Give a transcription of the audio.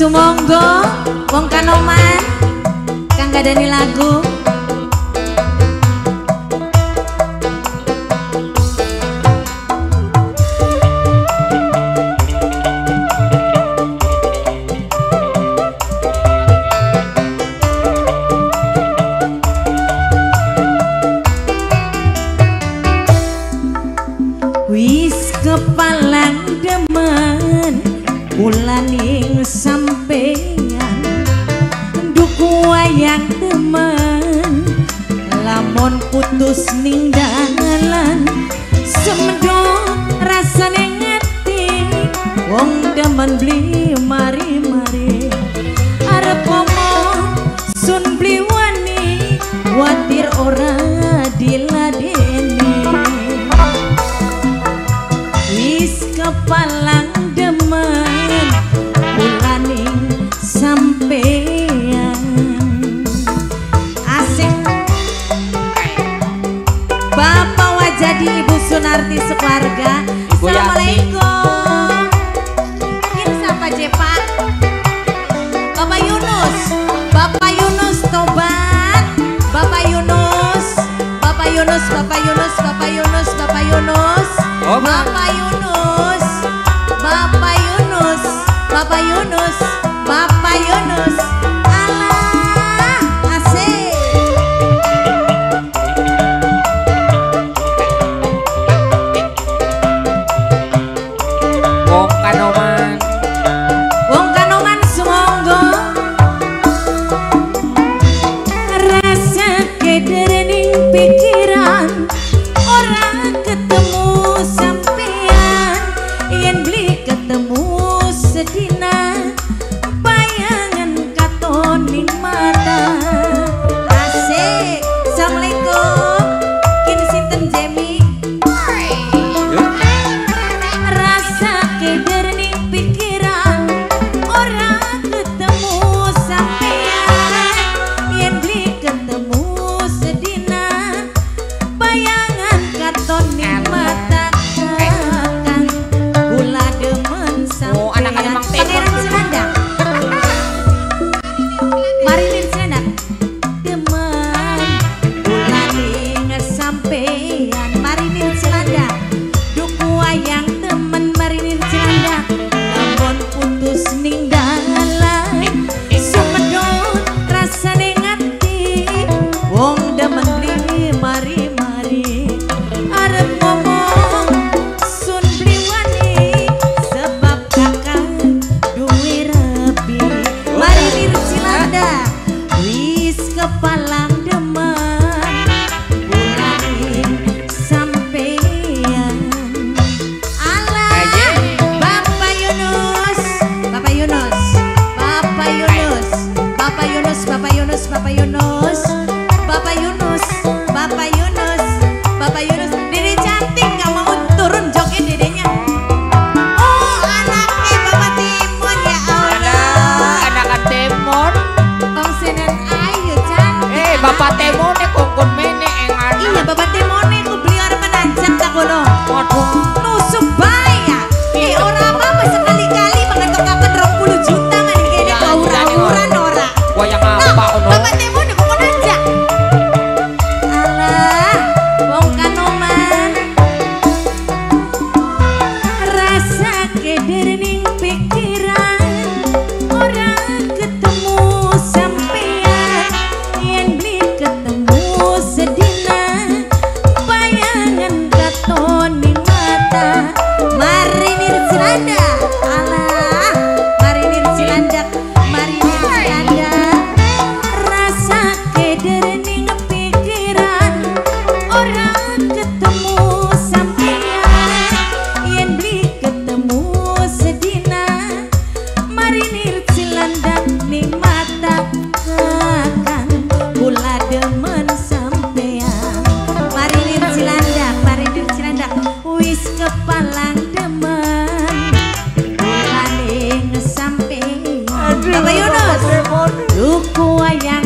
Sumonggo Wong Kanoman Kang gadani lagu. Wis kepalang demen. Wulan sampean sampeyan duku wayang temen lamun putus ning dalan semedot rasane ngati wong demen beli mari-mari arep Yunus, Bapak Yunus tobat. Bapak Yunus, Bapak Yunus, Bapak Yunus, Bapak Yunus. Bapak Yunus. Bapak Yunus. Papa Yunus Cina. Babayunos! Luko ayan!